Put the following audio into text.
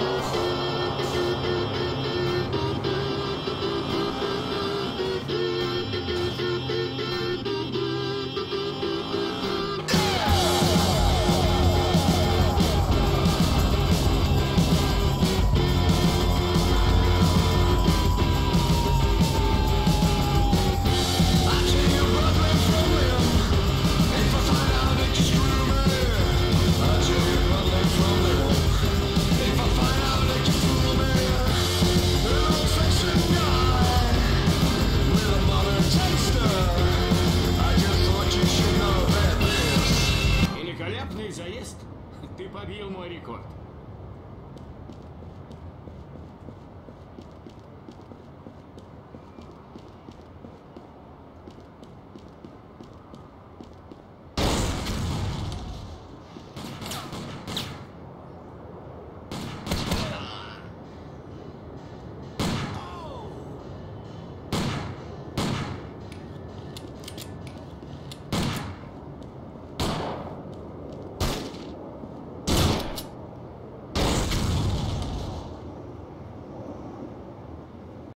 Thank you. побил мой рекорд.